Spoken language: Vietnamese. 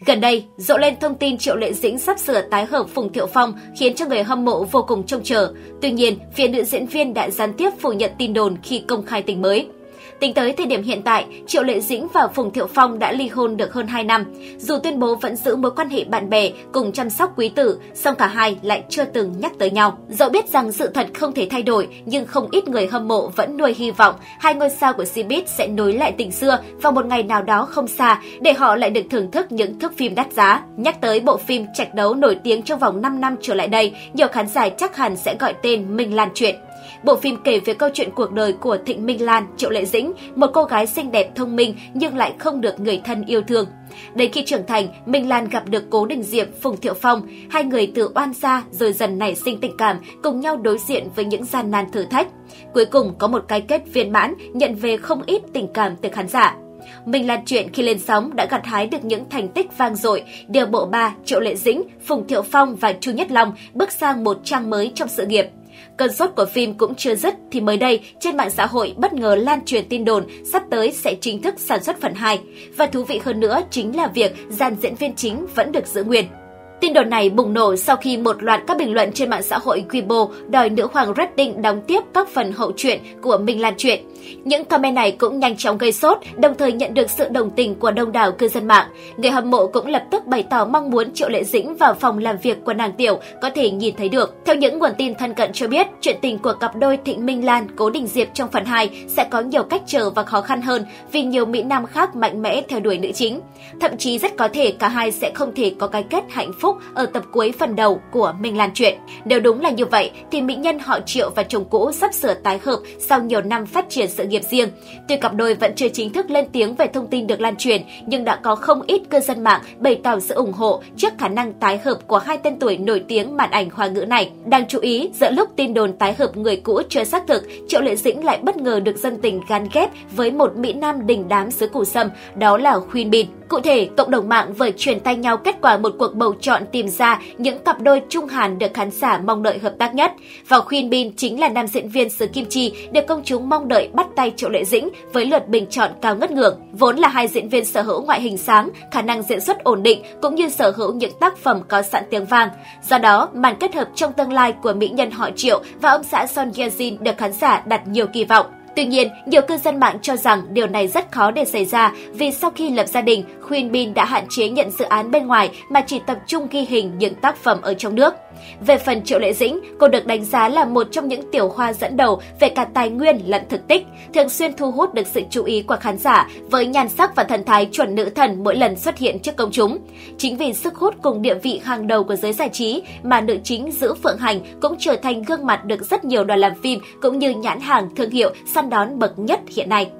Gần đây, rộ lên thông tin Triệu Lệ Dĩnh sắp sửa tái hợp Phùng Thiệu Phong khiến cho người hâm mộ vô cùng trông chờ. Tuy nhiên, phía nữ diễn viên đã gián tiếp phủ nhận tin đồn khi công khai tình mới. Tính tới thời điểm hiện tại, Triệu Lệ Dĩnh và Phùng Thiệu Phong đã ly hôn được hơn 2 năm. Dù tuyên bố vẫn giữ mối quan hệ bạn bè cùng chăm sóc quý tử, song cả hai lại chưa từng nhắc tới nhau. Dẫu biết rằng sự thật không thể thay đổi, nhưng không ít người hâm mộ vẫn nuôi hy vọng hai ngôi sao của Cbiz sẽ nối lại tình xưa vào một ngày nào đó không xa để họ lại được thưởng thức những thước phim đắt giá. Nhắc tới bộ phim trạch đấu nổi tiếng trong vòng 5 năm trở lại đây, nhiều khán giả chắc hẳn sẽ gọi tên Minh Lan Chuyện. Bộ phim kể về câu chuyện cuộc đời của Thịnh Minh Lan, Triệu Lệ Dĩnh, một cô gái xinh đẹp thông minh nhưng lại không được người thân yêu thương. Đến khi trưởng thành, Minh Lan gặp được Cố Đình Diệp, Phùng Thiệu Phong, hai người từ oan gia rồi dần nảy sinh tình cảm, cùng nhau đối diện với những gian nan thử thách. Cuối cùng có một cái kết viên mãn, nhận về không ít tình cảm từ khán giả. Minh Lan chuyện khi lên sóng đã gặt hái được những thành tích vang dội, điều bộ ba Triệu Lệ Dĩnh, Phùng Thiệu Phong và Chu Nhất Long bước sang một trang mới trong sự nghiệp. Cơn sốt của phim cũng chưa dứt thì mới đây trên mạng xã hội bất ngờ lan truyền tin đồn sắp tới sẽ chính thức sản xuất phần 2. Và thú vị hơn nữa chính là việc dàn diễn viên chính vẫn được giữ nguyên. Tin đồn này bùng nổ sau khi một loạt các bình luận trên mạng xã hội Weibo đòi nữ hoàng Redding đóng tiếp các phần hậu truyện của Minh Lan truyện. Những comment này cũng nhanh chóng gây sốt, đồng thời nhận được sự đồng tình của đông đảo cư dân mạng. Người hâm mộ cũng lập tức bày tỏ mong muốn Triệu Lệ Dĩnh vào phòng làm việc của nàng Tiểu có thể nhìn thấy được. Theo những nguồn tin thân cận cho biết, chuyện tình của cặp đôi Thịnh Minh Lan, Cố Đình Diệp trong phần 2 sẽ có nhiều cách trở và khó khăn hơn vì nhiều mỹ nam khác mạnh mẽ theo đuổi nữ chính. Thậm chí rất có thể cả hai sẽ không thể có cái kết hạnh phúc ở tập cuối phần đầu của Minh Lan truyện. Nếu đúng là như vậy thì mỹ nhân họ Triệu và chồng cũ sắp sửa tái hợp sau nhiều năm phát triển sự nghiệp riêng. Tuy cặp đôi vẫn chưa chính thức lên tiếng về thông tin được lan truyền, nhưng đã có không ít cư dân mạng bày tỏ sự ủng hộ trước khả năng tái hợp của hai tên tuổi nổi tiếng màn ảnh hoa ngữ này. đang chú ý, giữa lúc tin đồn tái hợp người cũ chưa xác thực, Triệu Lệ Dĩnh lại bất ngờ được dân tình gắn ghép với một mỹ nam đình đám xứ Củ Sâm, đó là Khuyên Bin. Cụ thể, cộng đồng mạng vừa truyền tay nhau kết quả một cuộc bầu chọn tìm ra những cặp đôi Trung Hàn được khán giả mong đợi hợp tác nhất. Và Khuyên Bin chính là nam diễn viên xứ Kim Chi được công chúng mong đợi bắt tay Triệu Lệ Dĩnh với lượt bình chọn cao ngất ngưỡng. Vốn là hai diễn viên sở hữu ngoại hình sáng, khả năng diễn xuất ổn định cũng như sở hữu những tác phẩm có sẵn tiếng vang. Do đó, màn kết hợp trong tương lai của mỹ nhân họ Triệu và ông xã Son Ye Jin được khán giả đặt nhiều kỳ vọng. Tuy nhiên, nhiều cư dân mạng cho rằng điều này rất khó để xảy ra vì sau khi lập gia đình, Khuyên Bin đã hạn chế nhận dự án bên ngoài mà chỉ tập trung ghi hình những tác phẩm ở trong nước. Về phần Triệu Lệ Dĩnh, cô được đánh giá là một trong những tiểu hoa dẫn đầu về cả tài nguyên lẫn thực tích, thường xuyên thu hút được sự chú ý của khán giả với nhan sắc và thần thái chuẩn nữ thần mỗi lần xuất hiện trước công chúng. Chính vì sức hút cùng địa vị hàng đầu của giới giải trí mà nữ chính Giữ Phượng Hành cũng trở thành gương mặt được rất nhiều đoàn làm phim cũng như nhãn hàng thương hiệu săn đón bậc nhất hiện nay.